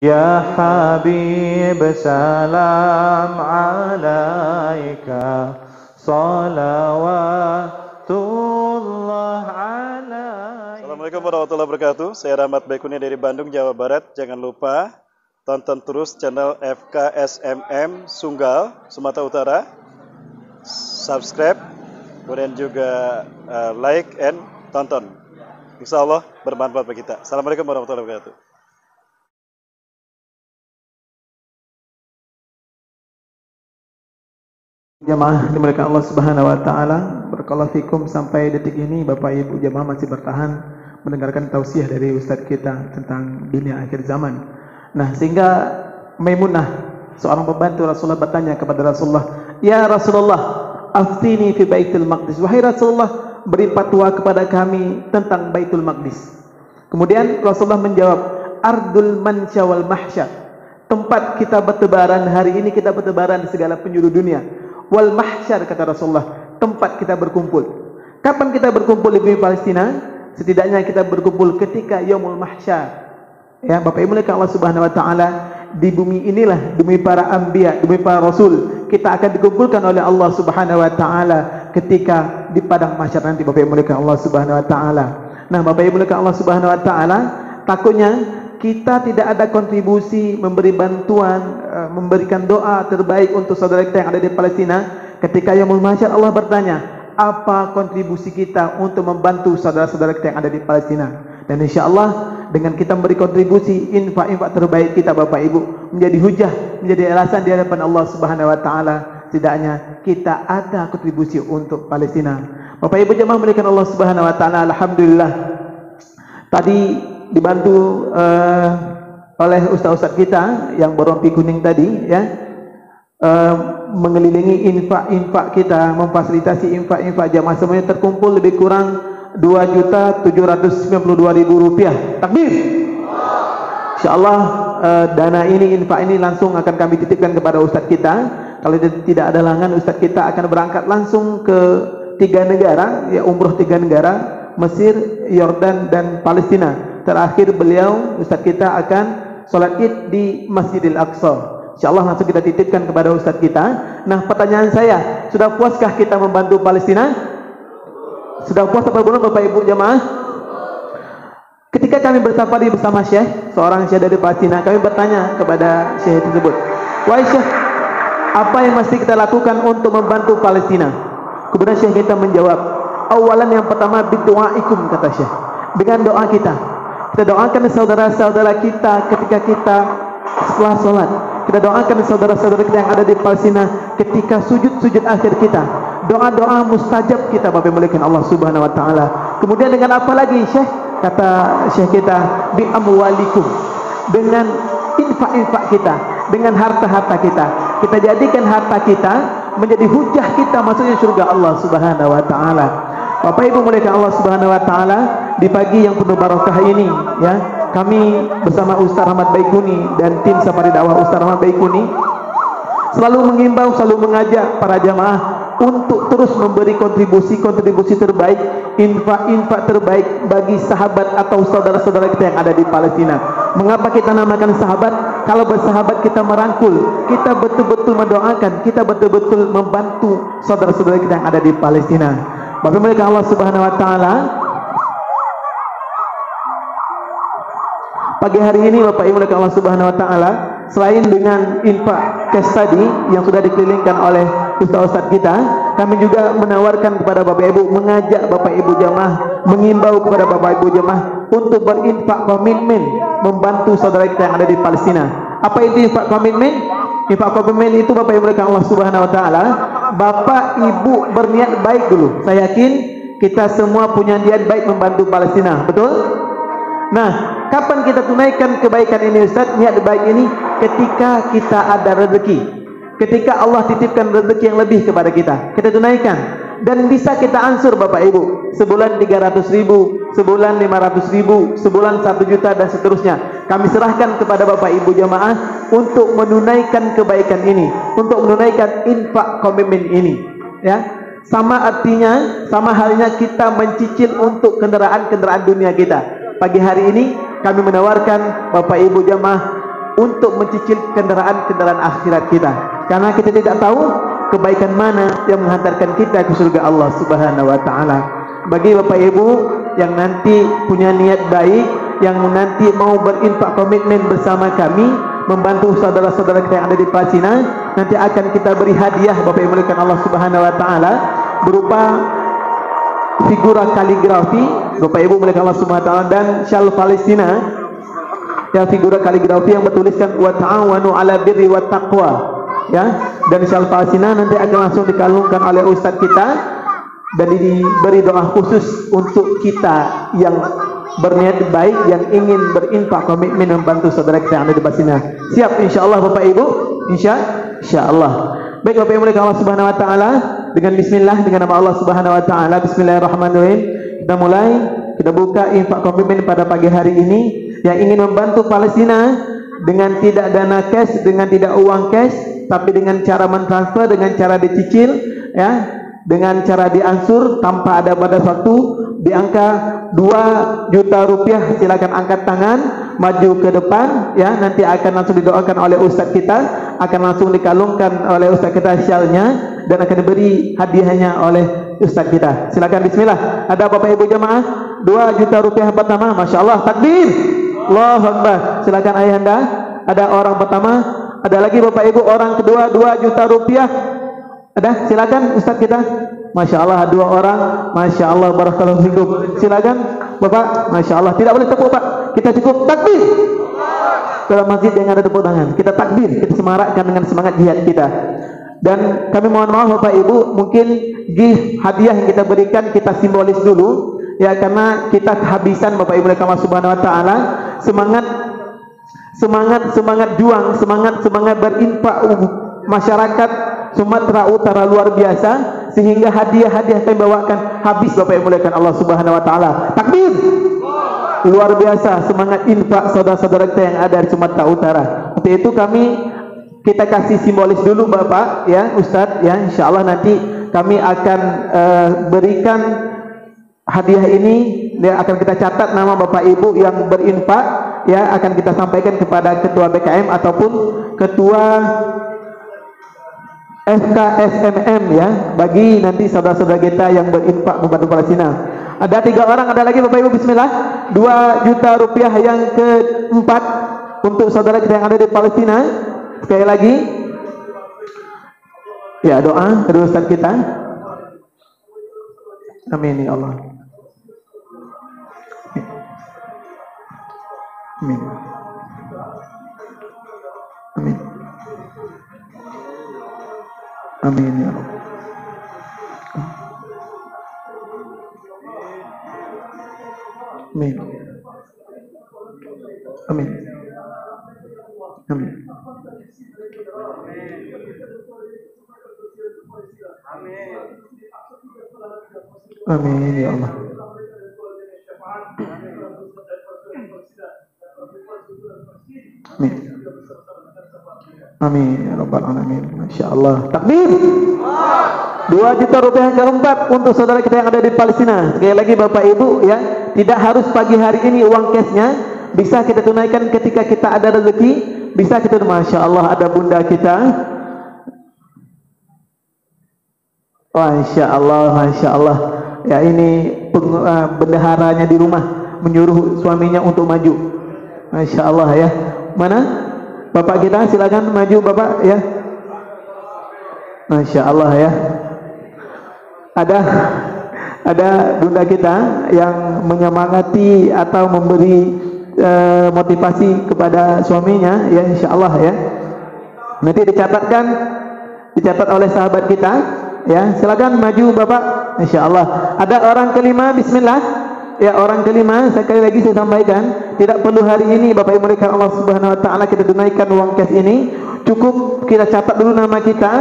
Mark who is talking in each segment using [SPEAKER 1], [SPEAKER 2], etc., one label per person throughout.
[SPEAKER 1] يا حبيب سلام عليك صلوات الله عليك
[SPEAKER 2] Assalamualaikum warahmatullahi wabarakatuh. Saya Rahmat Baikuni dari Bandung, Jawa Barat. Jangan lupa tonton terus channel FKSMM Sunggal, Sumatera Utara. Subscribe, kemudian juga uh, like and tonton. Insya Allah bermanfaat bagi kita. Assalamualaikum warahmatullahi wabarakatuh.
[SPEAKER 1] Jamaah dimuliakan Allah Subhanahu wa taala. Barakallahu sampai detik ini Bapak Ibu jamaah masih bertahan mendengarkan tausiah dari ustaz kita tentang dunia akhir zaman. Nah, sehingga Maimunah seorang pembantu Rasulullah bertanya kepada Rasulullah, "Ya Rasulullah, aftini fi Baitul Maqdis." Wahai Rasulullah, beri fatwa kepada kami tentang Baitul Maqdis. Kemudian Rasulullah menjawab, "Ardul mansya wal mahsyar." Tempat kita bertebaran hari ini kita bertebaran di segala penjuru dunia wal mahsyar kata Rasulullah, tempat kita berkumpul. Kapan kita berkumpul di bumi Palestina? Setidaknya kita berkumpul ketika yaumul mahsyar. Ya, Bapak Ibu Allah Subhanahu wa taala, di bumi inilah demi para anbiya, demi para rasul, kita akan dikumpulkan oleh Allah Subhanahu wa taala ketika di padang mahsyar nanti Bapak Ibu Allah Subhanahu wa taala. Nah, Bapak Ibu Allah Subhanahu wa taala, takutnya kita tidak ada kontribusi memberi bantuan, eh, memberikan doa terbaik untuk saudara kita yang ada di Palestina. Ketika Yaumul Mahsyar Allah bertanya, apa kontribusi kita untuk membantu saudara-saudara kita yang ada di Palestina? Dan insya Allah dengan kita memberi kontribusi infak-infak terbaik kita Bapak Ibu menjadi hujah, menjadi alasan di hadapan Allah Subhanahu Wa Taala. Setidaknya kita ada kontribusi untuk Palestina. Bapak Ibu jemaah memberikan Allah Subhanahu Wa Taala. Alhamdulillah. Tadi dibantu uh, oleh ustaz-ustaz kita yang berompi kuning tadi ya. Uh, mengelilingi infak-infak kita memfasilitasi infak-infak jamaah semuanya terkumpul lebih kurang 2 juta 792 ribu rupiah. Takbir! Insyaallah uh, dana ini infak ini langsung akan kami titipkan kepada ustaz kita. Kalau tidak ada langan ustaz kita akan berangkat langsung ke tiga negara ya umroh tiga negara Mesir, Yordan dan Palestina terakhir beliau Ustaz kita akan sholat id di Masjidil Aqsa InsyaAllah langsung kita titipkan kepada Ustaz kita Nah pertanyaan saya Sudah puaskah kita membantu Palestina? Sudah puas apa belum Bapak Ibu jamaah? Ketika kami bersafari bersama Syekh Seorang Syekh dari Palestina Kami bertanya kepada Syekh tersebut Wahai Syekh Apa yang mesti kita lakukan untuk membantu Palestina? Kemudian Syekh kita menjawab Awalan yang pertama Bidu'aikum kata Syekh Dengan doa kita kita doakan saudara-saudara kita ketika kita setelah sholat. Kita doakan saudara-saudara kita yang ada di Palestina ketika sujud-sujud akhir kita. Doa-doa mustajab kita Bapak muliakan Allah Subhanahu wa taala. Kemudian dengan apa lagi Syekh? Kata Syekh kita bi amwalikum. Dengan infak-infak kita, dengan harta-harta kita. Kita jadikan harta kita menjadi hujah kita masuknya surga Allah Subhanahu wa taala. Bapak Ibu muliakan Allah Subhanahu wa taala, di pagi yang penuh barakah ini ya kami bersama Ustaz Ahmad Baikuni dan tim safari dakwah Ustaz Ahmad Baikuni selalu mengimbau selalu mengajak para jamaah untuk terus memberi kontribusi-kontribusi terbaik infak-infak terbaik bagi sahabat atau saudara-saudara kita yang ada di Palestina. Mengapa kita namakan sahabat? Kalau bersahabat kita merangkul kita betul-betul mendoakan kita betul-betul membantu saudara-saudara kita yang ada di Palestina Bagaimana Allah Subhanahu wa taala Pagi hari ini Bapak Ibu Allah Subhanahu wa taala selain dengan infak cash tadi yang sudah dikelilingkan oleh ustaz-ustaz kita, kami juga menawarkan kepada Bapak Ibu mengajak Bapak Ibu jemaah, mengimbau kepada Bapak Ibu jemaah untuk berinfak komitmen membantu saudara kita yang ada di Palestina. Apa itu infak komitmen? Infak komitmen itu Bapak Ibu Allah Subhanahu wa taala, Bapak Ibu berniat baik dulu. Saya yakin kita semua punya niat baik membantu Palestina, betul? Nah, kapan kita tunaikan kebaikan ini Ustaz? Niat baik ini ketika kita ada rezeki. Ketika Allah titipkan rezeki yang lebih kepada kita. Kita tunaikan. Dan bisa kita ansur Bapak Ibu. Sebulan 300 ribu, sebulan 500 ribu, sebulan 1 juta dan seterusnya. Kami serahkan kepada Bapak Ibu jamaah untuk menunaikan kebaikan ini. Untuk menunaikan infak komitmen ini. Ya, sama artinya, sama halnya kita mencicil untuk kendaraan-kendaraan dunia kita pagi hari ini kami menawarkan Bapak Ibu jamaah untuk mencicil kendaraan-kendaraan akhirat kita. Karena kita tidak tahu kebaikan mana yang menghantarkan kita ke surga Allah Subhanahu wa taala. Bagi Bapak Ibu yang nanti punya niat baik, yang nanti mau berinfak komitmen bersama kami membantu saudara-saudara kita yang ada di Palestina, nanti akan kita beri hadiah Bapak Ibu Allah Subhanahu wa taala berupa figura kaligrafi Bapak Ibu mereka Allah Subhanahu wa taala dan syal Palestina. Yang figura kaligrafi yang bertuliskan wa ta'awanu ala birri wa taqwa. Ya dan syal Palestina nanti akan langsung dikalungkan oleh ustaz kita dan diberi doa khusus untuk kita yang berniat baik yang ingin berinfak komitmen membantu saudara kita yang ada di Palestina siap insyaallah Bapak Ibu? Insya insyaallah. Baik Bapak Ibu Allah Subhanahu wa taala dengan bismillah dengan nama Allah Subhanahu wa taala. Bismillahirrahmanirrahim. Kita mulai kita buka infak komitmen pada pagi hari ini yang ingin membantu Palestina dengan tidak dana cash dengan tidak uang cash tapi dengan cara mentransfer dengan cara dicicil ya dengan cara diansur tanpa ada pada waktu di angka 2 juta rupiah silakan angkat tangan maju ke depan ya. Nanti akan langsung didoakan oleh ustaz kita akan langsung dikalungkan oleh ustaz kita syalnya dan akan diberi hadiahnya oleh ustaz kita. Silakan bismillah. Ada bapak ibu jamaah? 2 juta rupiah pertama Masya Allah takbir. Allahu Akbar. Silakan ayahanda. Ada orang pertama ada lagi bapak ibu orang kedua 2 juta rupiah. Ada silakan ustaz kita Masya Allah dua orang. Masya Allah barakallahu fikum. Silakan bapak. Masya Allah tidak boleh tepuk pak kita cukup takbir. Dalam masjid yang ada tepuk tangan kita takbir. Kita semarakkan dengan semangat jihad kita. Dan kami mohon maaf Bapak Ibu, mungkin gift hadiah yang kita berikan kita simbolis dulu. Ya karena kita kehabisan Bapak Ibu Allah Subhanahu wa taala. Semangat semangat semangat juang, semangat semangat berinfak masyarakat Sumatera Utara luar biasa sehingga hadiah-hadiah kami bawakan habis Bapak Ibu Allah Subhanahu wa taala. Takbir. Luar biasa semangat infak saudara-saudara kita yang ada di Sumatera Utara. Untuk itu kami kita kasih simbolis dulu Bapak ya Ustadz ya insyaallah nanti kami akan uh, berikan hadiah ini ya, akan kita catat nama Bapak Ibu yang berinfak ya akan kita sampaikan kepada ketua BKM ataupun ketua FKSMM ya bagi nanti saudara-saudara kita yang berinfak membantu Palestina. Ada tiga orang, ada lagi Bapak Ibu Bismillah. Dua juta rupiah yang keempat untuk saudara kita yang ada di Palestina Sekali lagi. Ya, doa Ustaz kita. Amin ya Allah. Amin. Amin ya Allah. Amin. Amin. Amin. Amin ya Allah. Amin. Amin ya rabbal alamin. Takbir. Dua juta rupiah yang keempat untuk saudara kita yang ada di Palestina. Sekali lagi Bapak Ibu ya, tidak harus pagi hari ini uang cashnya, bisa kita tunaikan ketika kita ada rezeki, bisa kita Masya Allah ada bunda kita Masya Allah, Masya Allah. Ya ini peng, uh, bendaharanya di rumah menyuruh suaminya untuk maju. Masya Allah ya. Mana? Bapak kita silakan maju Bapak ya. Masya Allah ya. Ada ada bunda kita yang menyemangati atau memberi uh, motivasi kepada suaminya ya Insya Allah ya. Nanti dicatatkan dicatat oleh sahabat kita Ya, silakan maju Bapak. Insyaallah. Ada orang kelima, bismillah. Ya, orang kelima sekali lagi saya sampaikan, tidak perlu hari ini Bapak Ibu mereka Allah Subhanahu wa taala kita tunaikan uang cash ini, cukup kita catat dulu nama kita,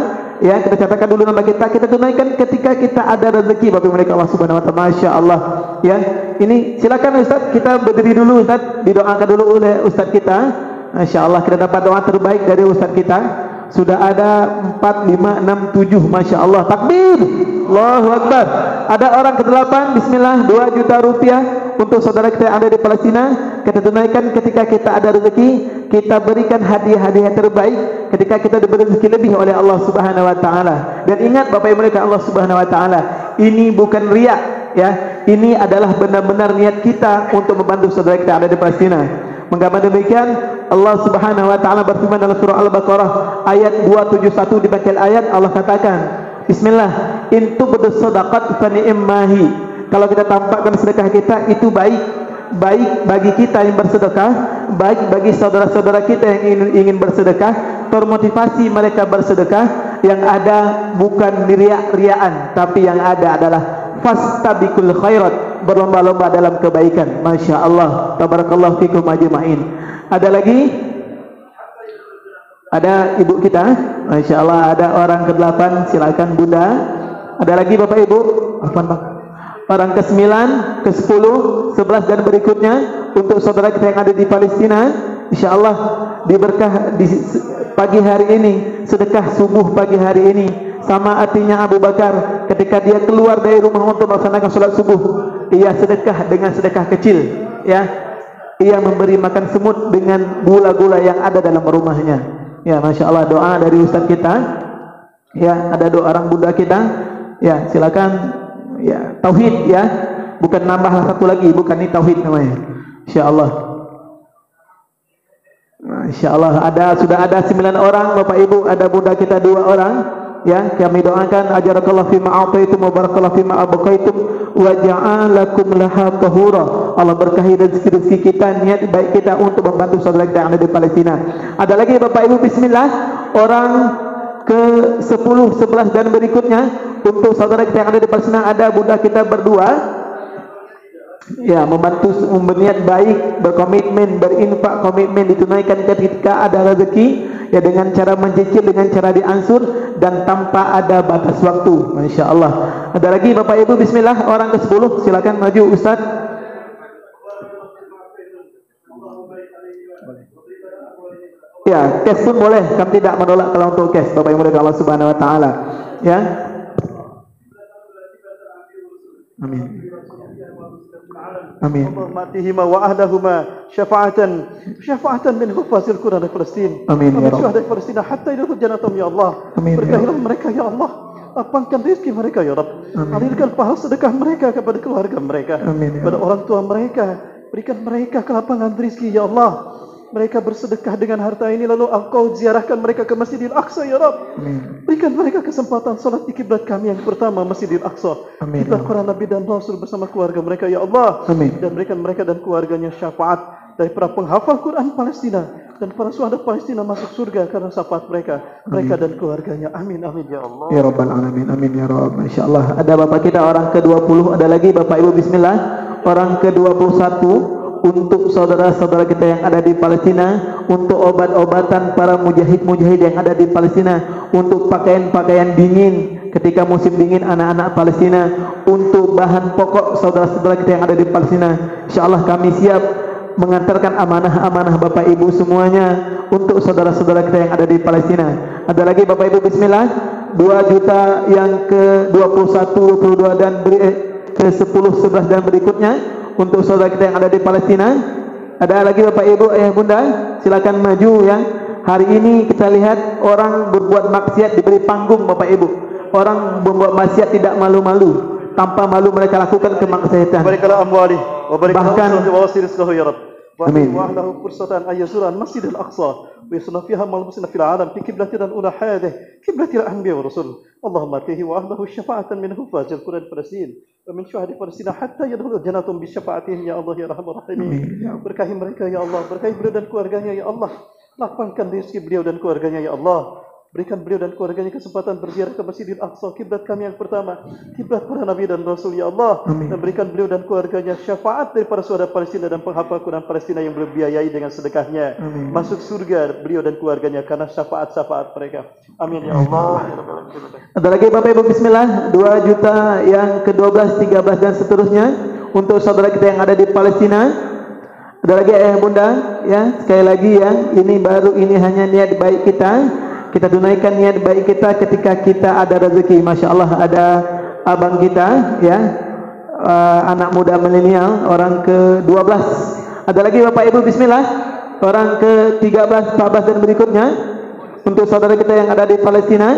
[SPEAKER 1] ya, kita catatkan dulu nama kita, kita tunaikan ketika kita ada rezeki Bapak Ibu mereka Allah Subhanahu wa taala. Masya Allah. Ya, ini silakan Ustaz, kita berdiri dulu Ustaz, didoakan dulu oleh Ustaz kita. Masya Allah kita dapat doa terbaik dari Ustaz kita. Sudah ada 4, 5, 6, 7 Masya Allah. Takbir! Allahu Akbar. Ada orang ke-8 Bismillah 2 juta rupiah untuk saudara kita yang ada di Palestina kita tunaikan ketika kita ada rezeki kita berikan hadiah-hadiah terbaik ketika kita diberi rezeki lebih oleh Allah Subhanahu wa taala. Dan ingat Bapak Ibu sekalian Allah Subhanahu wa taala, ini bukan riak ya. Ini adalah benar-benar niat kita untuk membantu saudara kita ada di Palestina. Mengapa demikian? Allah Subhanahu wa taala berfirman dalam surah Al-Baqarah ayat 271 di bagian ayat Allah katakan, Bismillah, in tubdu sadaqat fa ni'mahi. Kalau kita tampakkan sedekah kita itu baik baik bagi kita yang bersedekah, baik bagi saudara-saudara kita yang ingin, ingin bersedekah, termotivasi mereka bersedekah yang ada bukan riak-riaan, tapi yang ada adalah fastabikul khairat, berlomba-lomba dalam kebaikan. Masya Allah, tabarakallah fikum ajma'in. Ada lagi? Ada ibu kita? Masya Allah, ada orang ke-8, silakan Bunda. Ada lagi Bapak Ibu? Apa Pak? Orang ke-9, ke-10, 11 dan berikutnya untuk saudara kita yang ada di Palestina, insyaallah diberkah di pagi hari ini, sedekah subuh pagi hari ini sama artinya Abu Bakar ketika dia keluar dari rumah untuk melaksanakan salat subuh, ia sedekah dengan sedekah kecil, ya. Ia memberi makan semut dengan gula-gula yang ada dalam rumahnya. Ya, Masya Allah doa dari Ustaz kita. Ya, ada doa orang Bunda kita. Ya, silakan ya tauhid ya. Bukan nambah satu lagi. Bukan ini tauhid namanya. Insyaallah. Nah, insyaallah. Ada sudah ada sembilan orang Bapak Ibu. Ada bunda kita dua orang. Ya kami doakan. Ajarakallah fi ma ataitum wa barakallahu fi ma abqaitum. Wa ja'alakum laha tahura. Allah berkahi rezeki-rezeki kita niat baik kita untuk membantu saudara kita yang ada di Palestina. Ada lagi Bapak Ibu? Bismillah. Orang ke 10, 11 dan berikutnya untuk saudara kita yang ada di Palestina ada bunda kita berdua. Ya membantu berniat baik berkomitmen berinfak komitmen ditunaikan ketika ada rezeki ya dengan cara mencicil dengan cara diansur dan tanpa ada batas waktu. Masya Allah. Ada lagi Bapak Ibu Bismillah orang ke 10 silakan maju Ustaz Ya, cash pun boleh. Kami tidak menolak kalau untuk cash. Bapak Ibu Allah Subhanahu wa taala. Ya. Amin. Amin.
[SPEAKER 2] Matihima wa ahlahuma syafa'atan syafa'atan min hufazil Quran di Palestin.
[SPEAKER 1] Amin ya
[SPEAKER 2] Rabb. Syuhada Palestina hatta yadkhul jannatum ya Allah.
[SPEAKER 1] Amin. Ya
[SPEAKER 2] Berkahilah mereka ya Allah. Lapangkan rezeki mereka ya Rabb. Alirkan pahala sedekah mereka kepada keluarga mereka.
[SPEAKER 1] Amin. Ya
[SPEAKER 2] kepada orang tua mereka. Berikan mereka kelapangan rezeki ya Allah mereka bersedekah dengan harta ini lalu engkau ziarahkan mereka ke Masjidil Aqsa ya Rabb.
[SPEAKER 1] Amin.
[SPEAKER 2] Berikan mereka kesempatan salat di kiblat kami yang pertama Masjidil Aqsa.
[SPEAKER 1] Amin.
[SPEAKER 2] Kiblat para nabi dan rasul bersama keluarga mereka ya Allah.
[SPEAKER 1] Amin.
[SPEAKER 2] Dan berikan mereka dan keluarganya syafaat dari para penghafal Quran Palestina dan para suhada Palestina masuk surga karena syafaat mereka. Mereka dan keluarganya. Amin amin ya Allah.
[SPEAKER 1] Ya Rabbal alamin. Amin ya Rabb. Masyaallah. Ada Bapak kita orang ke-20, ada lagi Bapak Ibu bismillah. Orang ke-21 untuk saudara-saudara kita yang ada di Palestina, untuk obat-obatan para mujahid-mujahid yang ada di Palestina, untuk pakaian-pakaian dingin ketika musim dingin anak-anak Palestina, untuk bahan pokok saudara-saudara kita yang ada di Palestina. Insyaallah kami siap mengantarkan amanah-amanah Bapak Ibu semuanya untuk saudara-saudara kita yang ada di Palestina. Ada lagi Bapak Ibu bismillah, 2 juta yang ke-21, 22 dan eh, ke-10, 11 dan berikutnya untuk saudara kita yang ada di Palestina. Ada lagi Bapak Ibu, Ayah Bunda, silakan maju ya. Hari ini kita lihat orang berbuat maksiat diberi panggung Bapak Ibu. Orang berbuat maksiat tidak malu-malu, tanpa malu mereka lakukan kemaksiatan. Bahkan-
[SPEAKER 2] wa wasir rizqahu ya Rabb.
[SPEAKER 1] Amin.
[SPEAKER 2] وأهله فرصة أن يزور المسجد الأقصى ويصلى فيها مع المسلمين في العالم في قبلتنا الأولى هذه قبلة الأنبياء والرسل اللهم أتيه وأهله الشفاعة من حفاظ القرآن فلسطين ومن شهداء فلسطين حتى يدخل الجنة بشفاعتهم يا الله يا رحم الراحمين berkahi mereka ya Allah berkahi beliau dan keluarganya ya Allah lapangkan rezeki beliau dan keluarganya ya Allah Berikan beliau dan keluarganya kesempatan berziarah ke Masjidil Aqsa, kiblat kami yang pertama, kiblat para nabi dan rasul ya Allah.
[SPEAKER 1] Amin.
[SPEAKER 2] Dan berikan beliau dan keluarganya syafaat daripada saudara Palestina dan penghafal Quran Palestina yang beliau biayai dengan sedekahnya.
[SPEAKER 1] Amin.
[SPEAKER 2] Masuk surga beliau dan keluarganya karena syafaat-syafaat mereka. Amin ya Allah. Ya Alamin.
[SPEAKER 1] Ada lagi Bapak Ibu bismillah 2 juta yang ke-12, 13 dan seterusnya untuk saudara kita yang ada di Palestina. Ada lagi ayah bunda ya, sekali lagi ya, ini baru ini hanya niat baik kita. Kita tunaikan niat baik kita ketika kita ada rezeki. Masya Allah ada abang kita ya, uh, anak muda milenial orang ke-12. Ada lagi Bapak Ibu bismillah. Orang ke-13, 14 dan berikutnya. Untuk saudara kita yang ada di Palestina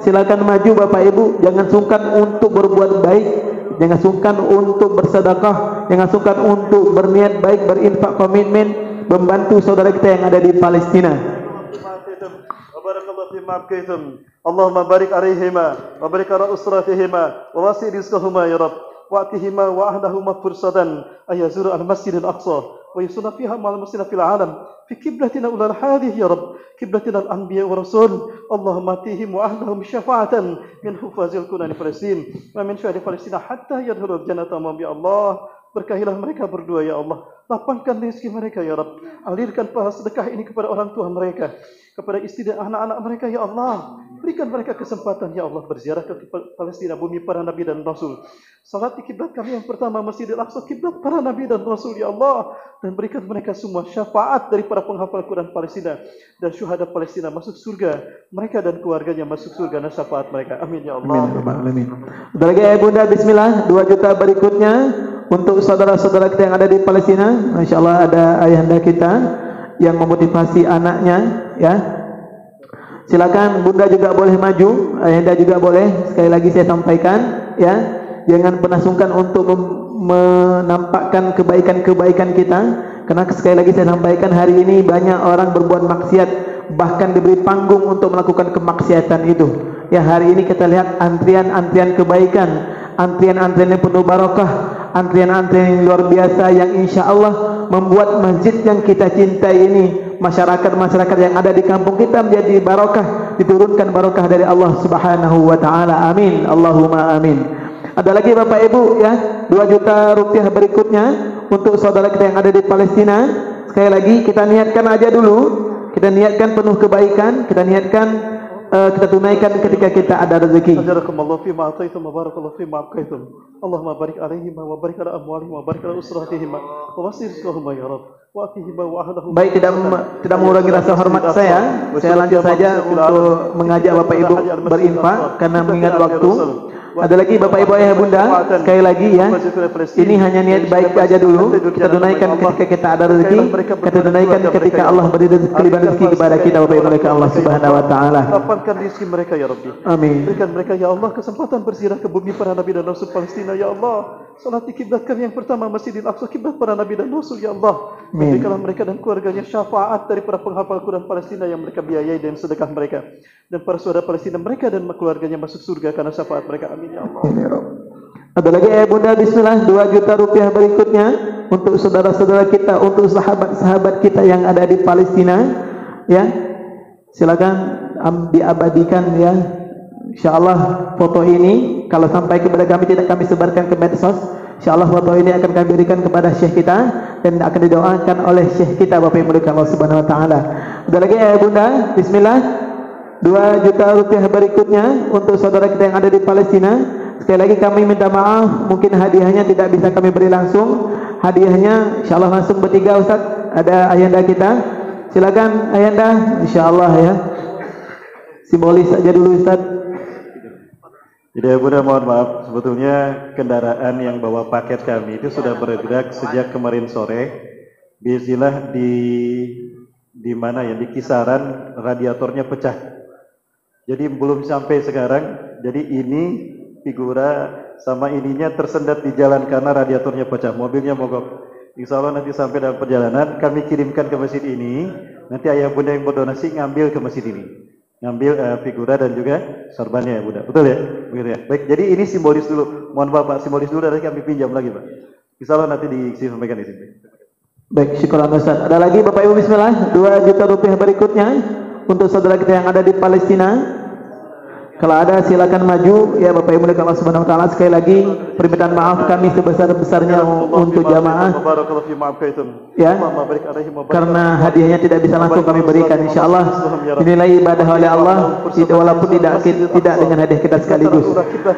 [SPEAKER 1] silakan maju Bapak Ibu. Jangan sungkan untuk berbuat baik. Jangan sungkan untuk bersedekah. Jangan sungkan untuk berniat baik berinfak komitmen membantu saudara kita yang ada di Palestina
[SPEAKER 2] Barakallahu fi ma'abkaitum. Allahumma barik alaihima wa barik ala usratihima wa wasi rizqahuma ya Rabb. Wa'tihima wa ahlahuma fursadan ayazur al-masjid al-aqsa wa yusuna fiha ma'al muslimina fil alam fi kiblatina ulal hadih ya Rabb. Kiblatina al-anbiya wa rasul. Allahumma atihim wa syafa'atan min hufazil kunani Palestin wa min syahdi Palestina hatta yadhurul jannata ma bi Allah. Berkahilah mereka berdua ya Allah. Lapangkan rezeki mereka ya Rabb. Alirkan pahala sedekah ini kepada orang tua mereka, kepada istri dan anak-anak mereka ya Allah. Berikan mereka kesempatan ya Allah berziarah ke Palestina bumi para nabi dan rasul. Salat di kiblat kami yang pertama Masjidil Aqsa kiblat para nabi dan rasul ya Allah dan berikan mereka semua syafaat dari para penghafal Quran Palestina dan syuhada Palestina masuk surga. Mereka dan keluarganya masuk surga dan syafaat mereka. Amin ya Allah.
[SPEAKER 1] Amin. Sudah lagi ya Bunda Bismillah 2 juta berikutnya untuk saudara-saudara kita yang ada di Palestina. Masya Allah ada ayahanda kita yang memotivasi anaknya ya. Silakan Bunda juga boleh maju, ayahanda juga boleh. Sekali lagi saya sampaikan ya, jangan pernah sungkan untuk menampakkan kebaikan-kebaikan kita karena sekali lagi saya sampaikan hari ini banyak orang berbuat maksiat bahkan diberi panggung untuk melakukan kemaksiatan itu. Ya hari ini kita lihat antrian-antrian kebaikan, antrian-antrian yang penuh barokah, antrian-antrian yang luar biasa yang insya Allah membuat masjid yang kita cintai ini masyarakat-masyarakat yang ada di kampung kita menjadi barokah diturunkan barokah dari Allah Subhanahu wa taala. Amin. Allahumma amin. Ada lagi Bapak Ibu ya? 2 juta rupiah berikutnya untuk saudara kita yang ada di Palestina. Sekali lagi kita niatkan aja dulu. Kita niatkan penuh kebaikan. Kita niatkan uh, kita tunaikan ketika kita ada rezeki.
[SPEAKER 2] Barakallahu fi ma ataitum wa barakallahu fi. Allahumma barik alaihi, wa barik ala amwalihim wa barik ala usratihim wa wasir ya rab.
[SPEAKER 1] Baik tidak tidak mengurangi rasa hormat saya, saya lanjut saja untuk mengajak Bapak Ibu berinfak karena mengingat waktu. Ada lagi Bapak Ibu Ayah Bunda, sekali lagi ya. Ini hanya niat baik aja dulu. Kita tunaikan ketika kita ada rezeki, kita tunaikan ketika Allah beri rezeki kepada kita Bapak Ibu mereka Allah Subhanahu wa taala.
[SPEAKER 2] Lapangkan rezeki mereka ya Rabbi
[SPEAKER 1] Amin.
[SPEAKER 2] Berikan mereka ya Allah kesempatan berziarah ke bumi para nabi dan rasul Palestina ya Allah. Salat di kiblat kami yang pertama Masjidil Aqsa kiblat para nabi dan rasul ya Allah. Berikanlah mereka dan keluarganya syafaat dari para penghafal Quran Palestina yang mereka biayai dan sedekah mereka dan para saudara Palestina mereka dan keluarganya masuk surga karena syafaat mereka. Amin ya Allah.
[SPEAKER 1] Amin ya Rabb. Ada lagi ayah bunda Bismillah 2 juta rupiah berikutnya untuk saudara-saudara kita, untuk sahabat-sahabat kita yang ada di Palestina, ya silakan diabadikan ya. Insyaallah foto ini kalau sampai kepada kami tidak kami sebarkan ke medsos. Insyaallah foto ini akan kami berikan kepada syekh kita dan akan didoakan oleh syekh kita Bapak Ibu Allah Subhanahu wa taala. Ada lagi ayah bunda Bismillah 2 juta rupiah berikutnya untuk saudara kita yang ada di Palestina. Sekali lagi kami minta maaf, mungkin hadiahnya tidak bisa kami beri langsung. Hadiahnya insyaallah langsung bertiga Ustaz. Ada ayanda kita. Silakan ayanda, insyaallah ya. Simbolis saja dulu Ustaz.
[SPEAKER 2] Ya Bunda mohon maaf, sebetulnya kendaraan yang bawa paket kami itu sudah bergerak sejak kemarin sore. Bizilah di di mana ya di kisaran radiatornya pecah. Jadi belum sampai sekarang. Jadi ini figura sama ininya tersendat di jalan karena radiatornya pecah, mobilnya mogok. Insya Allah nanti sampai dalam perjalanan kami kirimkan ke masjid ini. Nanti ayah bunda yang berdonasi ngambil ke masjid ini, ngambil uh, figura dan juga sorbannya ya bunda. Betul ya? Begitu ya. Baik. Jadi ini simbolis dulu. Mohon maaf pak, simbolis dulu nanti kami pinjam lagi pak. Insya Allah nanti disampaikan di sini.
[SPEAKER 1] Baik, syukuran Ustaz. Ada lagi Bapak Ibu Bismillah, 2 juta rupiah berikutnya untuk saudara kita yang ada di Palestina. Kalau ada silakan maju. Ya Bapak Ibu Allah Subhanahu wa taala sekali lagi permintaan maaf kami sebesar-besarnya untuk jamaah. Ya karena hadiahnya tidak bisa langsung kami berikan insyaallah. dinilai ibadah oleh Allah walaupun tidak tidak dengan hadiah kita sekaligus.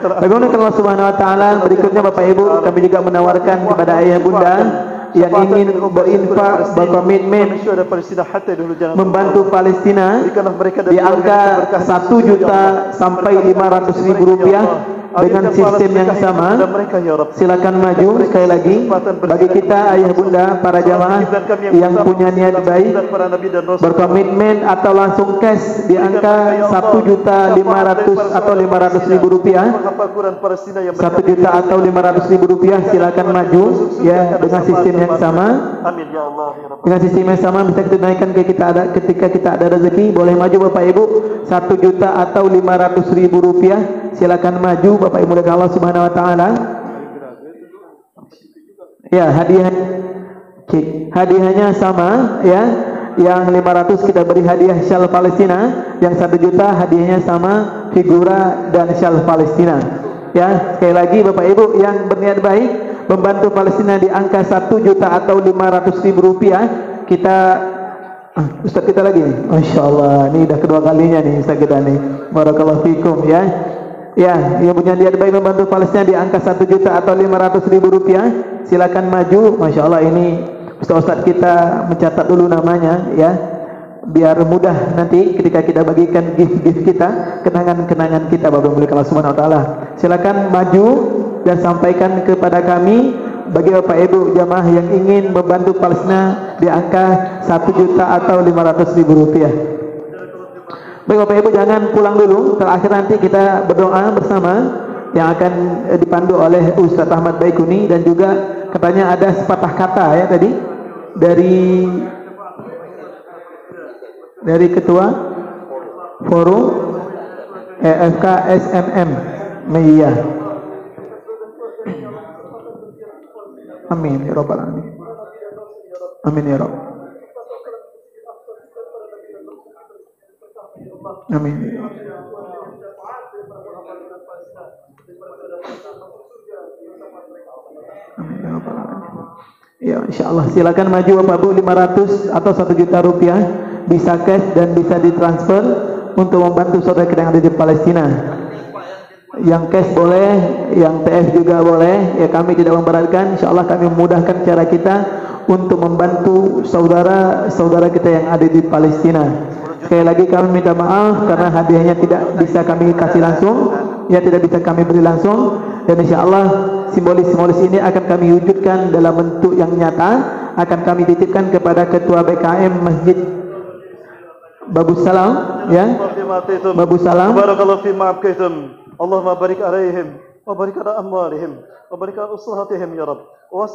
[SPEAKER 1] Bagaimana Allah Subhanahu wa taala berikutnya Bapak Ibu kami juga menawarkan kepada ayah bunda yang ingin berinfak berkomitmen membantu Palestina di angka 1 juta sampai 500 ribu rupiah dengan sistem yang sama. Silakan maju sekali lagi bagi kita ayah bunda para jamaah yang punya niat baik berkomitmen atau langsung cash di angka satu juta lima ratus atau lima ratus ribu rupiah. satu juta atau lima ratus ribu rupiah silakan maju ya dengan sistem yang sama. dengan sistem yang sama bisa kita naikkan ke kita ada ketika kita ada rezeki boleh maju bapak ibu satu juta atau lima ratus ribu rupiah silakan maju bapak ibu dari Allah subhanahu wa taala. Ya hadiah hadiahnya sama ya. Yang 500 kita beri hadiah syal Palestina. Yang 1 juta hadiahnya sama figura dan syal Palestina. Ya sekali lagi Bapak Ibu yang berniat baik membantu Palestina di angka 1 juta atau 500 ribu rupiah kita ah, Ustaz kita lagi nih. Masya Allah ini udah kedua kalinya nih Ustaz kita nih. Barakallahu fikum ya ya yang punya niat baik membantu Palestina di angka 1 juta atau 500 ribu rupiah silakan maju Masya Allah ini Ustaz-ustaz kita mencatat dulu namanya ya biar mudah nanti ketika kita bagikan gift-gift kita kenangan-kenangan kita Bapak Mulia Allah Subhanahu taala. Silakan maju dan sampaikan kepada kami bagi Bapak Ibu jamaah yang ingin membantu Palestina di angka 1 juta atau 500 ribu rupiah. Baik Bapak Ibu jangan pulang dulu, terakhir nanti kita berdoa bersama yang akan dipandu oleh Ustaz Ahmad Baikuni dan juga katanya ada sepatah kata ya tadi dari dari ketua forum EFK SMM Meia. Amin ya rabbal. Amin ya rabb. Amin. Ya, insya Allah silakan maju Bapak Bu 500 atau 1 juta rupiah bisa cash dan bisa ditransfer untuk membantu saudara kita yang ada di Palestina. Yang cash boleh, yang TF juga boleh. Ya kami tidak memberatkan. Insya Allah kami memudahkan cara kita untuk membantu saudara-saudara kita yang ada di Palestina. Sekali lagi kami minta maaf karena hadiahnya tidak bisa kami kasih langsung, ya tidak bisa kami beri langsung. Dan insya Allah simbolis-simbolis ini akan kami wujudkan dalam bentuk yang nyata. Akan kami titipkan kepada ketua BKM Masjid Babu Salam ya. Babu Salam.
[SPEAKER 2] Barakallahu fi ma'abkaitum Allahumma barik alaihim wa barik ala amwalihim wa barik ala usrahatihim ya Rabb wa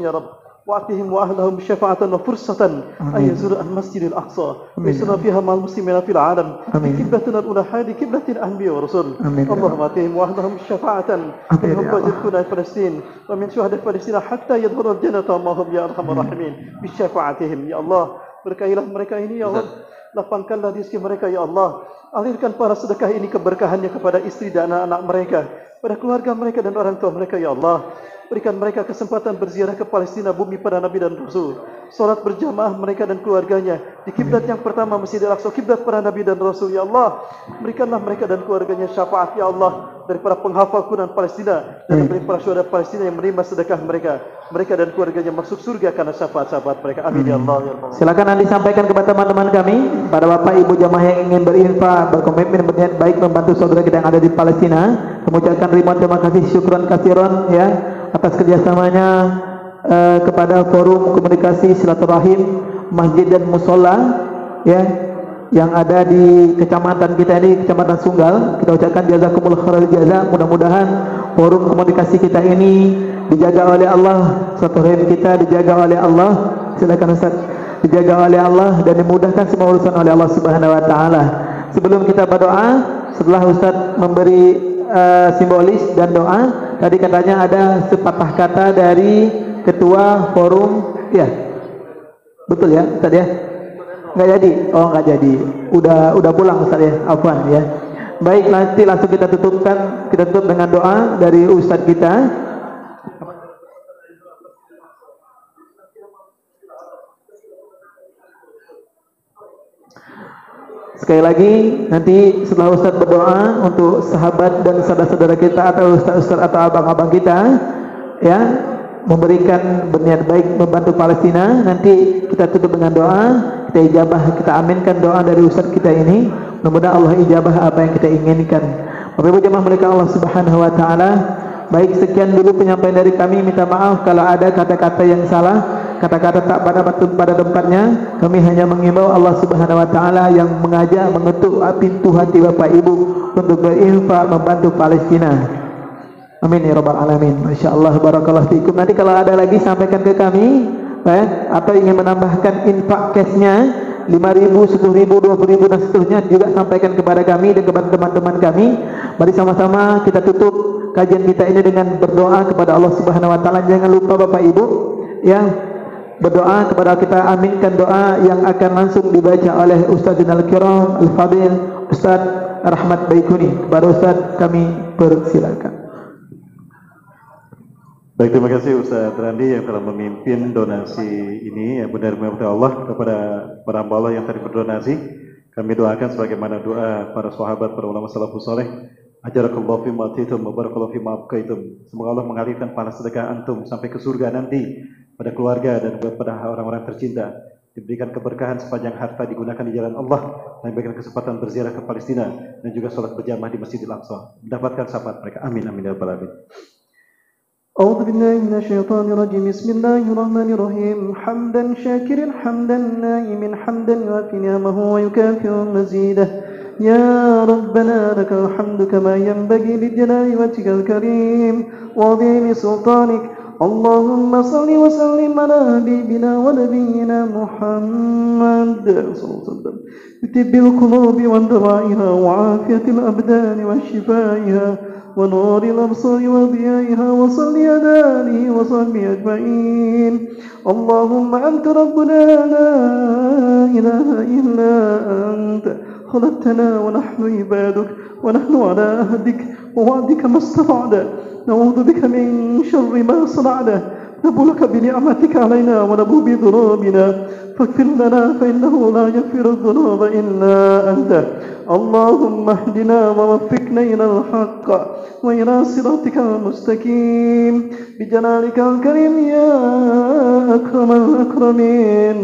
[SPEAKER 2] ya Rabb وأعطهم وأهلهم شفاعة وفرصة أن يزوروا المسجد الأقصى ويصلوا فيها مع المسلمين في العالم قبلتنا الأولى هذه قبلة الأنبياء والرسل اللهم أعطهم وأهلهم شفاعة منهم فزدكنا فلسطين ومن شهداء فلسطين حتى يدخلوا الجنة ما هم يا أرحم الراحمين بشفاعتهم يا الله berkailah mereka ini ya Allah lapangkanlah rezeki mereka ya Allah alirkan para sedekah ini keberkahannya kepada istri dan anak-anak mereka pada keluarga mereka dan orang tua mereka ya Allah Berikan mereka kesempatan berziarah ke Palestina, bumi para Nabi dan Rasul. Salat berjamaah mereka dan keluarganya. Di kiblat yang pertama Masjidil Aqsa, kiblat para Nabi dan Rasul. Ya Allah, berikanlah mereka dan keluarganya syafaat, Ya Allah. Dari para penghafal Quran Palestina. Dan dari para syuhada Palestina yang menerima sedekah mereka. Mereka dan keluarganya masuk surga karena syafaat-syafaat mereka. Amin, Ya Allah. Ya Allah.
[SPEAKER 1] Silakan nanti sampaikan kepada teman-teman kami. Pada Bapak Ibu jamaah yang ingin berinfak, berkomitmen, berniat baik membantu saudara kita yang ada di Palestina. Mengucapkan ribuan terima kasih, syukron kasiron. Ya atas kerjasamanya uh, kepada forum komunikasi silaturahim masjid dan musola ya yang ada di kecamatan kita ini kecamatan Sunggal. Kita ucapkan jazakumullah khairal jaza mudah-mudahan forum komunikasi kita ini dijaga oleh Allah silaturahim kita dijaga oleh Allah. Silakan Ustaz. Dijaga oleh Allah dan dimudahkan semua urusan oleh Allah Subhanahu wa taala. Sebelum kita berdoa setelah Ustaz memberi uh, simbolis dan doa Tadi katanya ada sepatah kata dari ketua forum, ya, betul ya, tadi ya? Nggak jadi, oh nggak jadi, udah udah pulang Ustaz ya, Afwan ya. Baik nanti langsung kita tutupkan, kita tutup dengan doa dari Ustadz kita. Sekali lagi nanti setelah Ustaz berdoa untuk sahabat dan saudara-saudara kita atau Ustaz-Ustaz atau abang-abang kita ya memberikan berniat baik membantu Palestina nanti kita tutup dengan doa kita ijabah kita aminkan doa dari Ustaz kita ini mudah-mudahan Allah ijabah apa yang kita inginkan Bapak Ibu jemaah mereka Allah Subhanahu wa taala, baik sekian dulu penyampaian dari kami. Minta maaf kalau ada kata-kata yang salah, kata-kata tak pada pada tempatnya. Kami hanya mengimbau Allah Subhanahu wa taala yang mengajak mengetuk pintu hati Bapak Ibu untuk berinfak membantu Palestina. Amin ya rabbal alamin. Masyaallah barakallahu fikum. Nanti kalau ada lagi sampaikan ke kami eh, atau ingin menambahkan infak cashnya 5 ribu, 10 ribu, 20 ribu dan seterusnya juga sampaikan kepada kami dan kepada teman-teman kami. Mari sama-sama kita tutup kajian kita ini dengan berdoa kepada Allah Subhanahu wa taala. Jangan lupa Bapak Ibu ya berdoa kepada kita aminkan doa yang akan langsung dibaca oleh Ustaz Al Kiram Al Fadil Ustaz Rahmat Baikuni. Kepada Ustaz kami persilakan.
[SPEAKER 2] Baik, terima kasih Ustaz Randi yang telah memimpin donasi ini yang benar benar Allah kepada para hamba Allah yang tadi berdonasi. Kami doakan sebagaimana doa para sahabat, para ulama salafus saleh. Ajarakallahu fi matitum wa barakallahu fi ma'abkaitum. Semoga Allah mengalirkan pahala sedekah antum sampai ke surga nanti pada keluarga dan kepada orang-orang tercinta. Diberikan keberkahan sepanjang harta digunakan di jalan Allah dan diberikan kesempatan berziarah ke Palestina dan juga sholat berjamaah di Masjidil Aqsa. Mendapatkan syafaat mereka. Amin amin ya rabbal alamin. أعوذ بالله من الشيطان الرجيم بسم الله الرحمن الرحيم حمدا شاكرا حمدا نائما حمدا يوافي نعمه ويكافئ مزيده يا ربنا لك الحمد كما ينبغي لجلال وجهك الكريم وعظيم سلطانك. اللهم صل وسلم على حبيبنا ونبينا محمد. صلى الله عليه وسلم. بطب القلوب واندرائها وعافية الأبدان وشفائها ونور الأبصار وضيائها وصل آله وصحبه أجمعين. اللهم أنت ربنا لا إله إلا أنت. خلقتنا ونحن عبادك ونحن على عهدك ووعدك ما استطعنا. نعوذ بك من شر ما صنعنا. نبلك بنعمتك علينا ونبو بذنوبنا. فاغفر لنا فإنه لا يغفر الذنوب إلا أنت. اللهم اهدنا ووفقنا إلى الحق وإلى صراطك المستقيم. بجلالك الكريم يا أكرم الأكرمين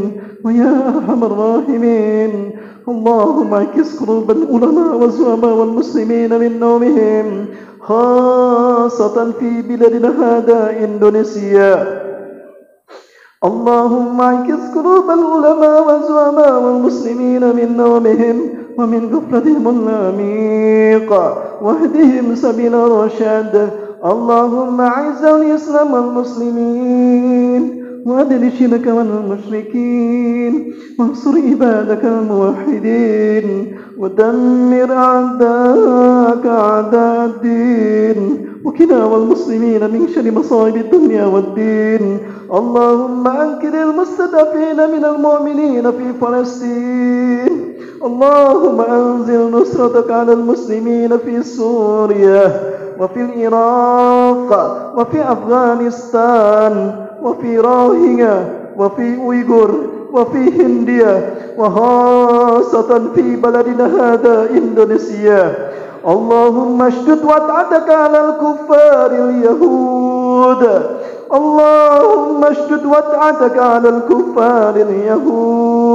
[SPEAKER 2] ويا أرحم الراحمين. اللهم اعكس قلوب العلماء والزعماء والمسلمين من نومهم خاصة في بلادنا هذا إندونيسيا. اللهم اعكس قلوب العلماء والزعماء والمسلمين من نومهم ومن غفلتهم العميقة واهدهم سبيل الرشاد اللهم اعز الإسلام والمسلمين. وأذل الشرك والمشركين. وانصر عبادك الموحدين. ودمر أعداءك أعداء الدين. وكنا والمسلمين من شر مصائب الدنيا والدين. اللهم أنكر المستضعفين من المؤمنين في فلسطين. اللهم أنزل نصرتك على المسلمين في سوريا. وفي العراق. وفي أفغانستان. وفي راهية وفي أويغور وفي هندية وخاصة في بلدنا هذا إندونيسيا. اللهم اشدد وطعتك على الكفار اليهود. اللهم اشدد وطعتك على الكفار اليهود.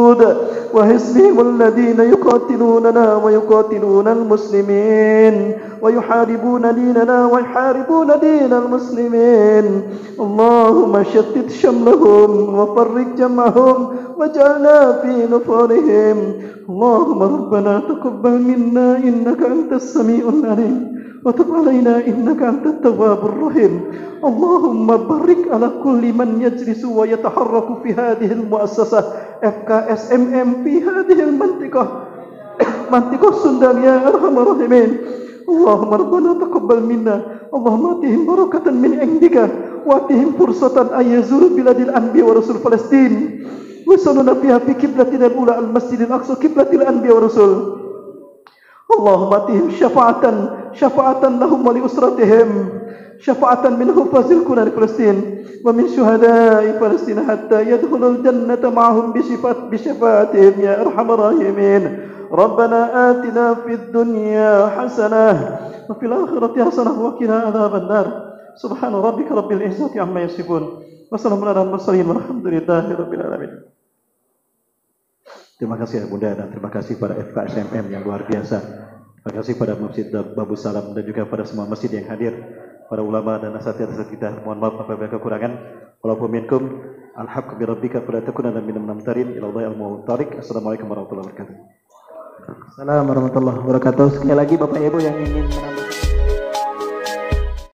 [SPEAKER 2] وحزبهم الذين يقاتلوننا ويقاتلون المسلمين ويحاربون ديننا ويحاربون دين المسلمين. اللهم شتت شملهم وفرق جمعهم واجعلنا في نفورهم. اللهم ربنا تقبل منا إنك أنت السميع العليم. وتب علينا إنك أنت التواب الرحيم اللهم بارك على كل من يجلس ويتحرك في هذه المؤسسة FKSMM في هذه المنطقة منطقة سندان يا أرحم الراحمين اللهم ربنا تقبل منا اللهم آتهم بركة من عندك وآتهم فرصة أن يزوروا بلاد الأنبياء ورسول فلسطين وصلنا فيها في قبلتنا الأولى المسجد الأقصى قبلة الأنبياء والرسل اللهم آتهم شفاعة شفاعة لهم ولأسرتهم. شفاعة من حفاظ القرآن فلسطين. ومن شهداء فلسطين حتى يدخلوا الجنة معهم بشفاعتهم يا أرحم الراحمين. ربنا آتنا في الدنيا حسنة وفي الآخرة حسنة وقنا عذاب النار. سبحان ربك رب العزة عما يصفون. وسلام على المرسلين والحمد لله رب العالمين. Terima kasih ya Bunda dan terima kasih pada FKSMM yang luar biasa Terima kasih pada Masjid Babu Salam dan juga pada semua masjid yang hadir, para ulama dan asatidz kita. Mohon maaf apabila kekurangan. Walaupun minkum al-haqqu bi rabbika fala takunanna minal mumtarin ila Allah al-mu'tarik. Assalamualaikum warahmatullahi wabarakatuh.
[SPEAKER 1] Assalamualaikum warahmatullahi wabarakatuh. Sekali lagi Bapak Ibu yang ingin menambah